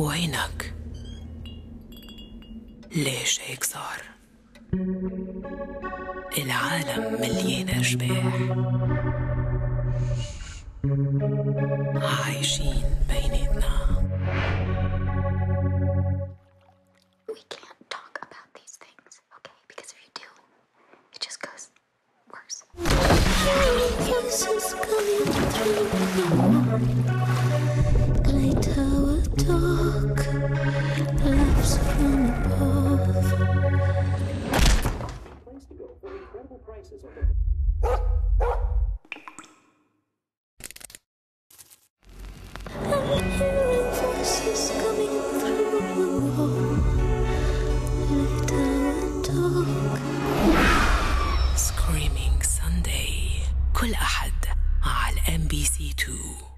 وينك؟ ليش هيك صار؟ العالم مليان أشباح عايشين بيناتنا We can't talk about these things, okay? Because if you do, it just goes worse. Screaming Sunday كل أحد على NBC Two.